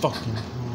Fucking